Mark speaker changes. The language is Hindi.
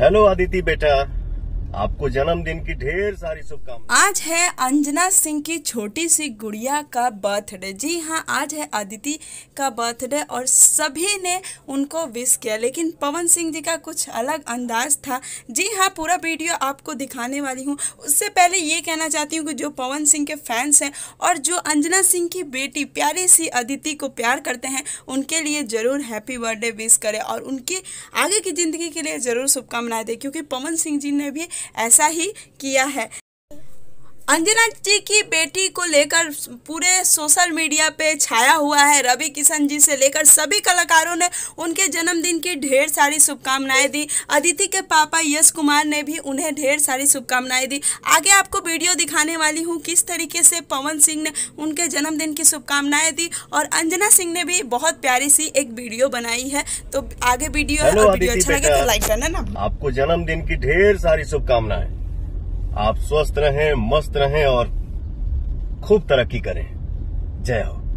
Speaker 1: हेलो आदिति बेटा आपको जन्मदिन की ढेर सारी शुभकामनाएँ।
Speaker 2: आज है अंजना सिंह की छोटी सी गुड़िया का बर्थडे। जी हाँ आज है अदिति का बर्थडे और सभी ने उनको विश किया। लेकिन पवन सिंह जी का कुछ अलग अंदाज था। जी हाँ पूरा वीडियो आपको दिखाने वाली हूँ। उससे पहले ये कहना चाहती हूँ कि जो पवन सिंह के फैंस हैं और जो अंजना सिंह की बेटी, प्यारी सी अदिति को प्यार करते हैं, उनके लिए ज़रूर हैप्पी बर्थडे विश करें और उनकी आगे की ज़िंदगी के लिए ज़रूर शुभकामनाएँ दें। क्योंकि पवन सिंह जी ने भी ऐसा ही किया है। अंजना जी की बेटी को लेकर पूरे सोशल मीडिया पे छाया हुआ है। रवि किशन जी से लेकर सभी कलाकारों ने उनके जन्मदिन की ढेर सारी शुभकामनाएँ दी। अदिति के पापा यश कुमार ने भी उन्हें ढेर सारी शुभकामनाएँ दी। आगे आपको वीडियो दिखाने वाली हूँ किस तरीके से पवन सिंह ने उनके जन्मदिन की शुभकामनाएँ दी और अंजना सिंह ने भी बहुत प्यारी सी एक वीडियो बनाई है। तो आगे वीडियो अच्छा लगे तो लाइक करना ना।
Speaker 1: आपको जन्मदिन की ढेर सारी शुभकामनाएँ। आप स्वस्थ रहें मस्त रहें और खूब तरक्की करें। जय हो।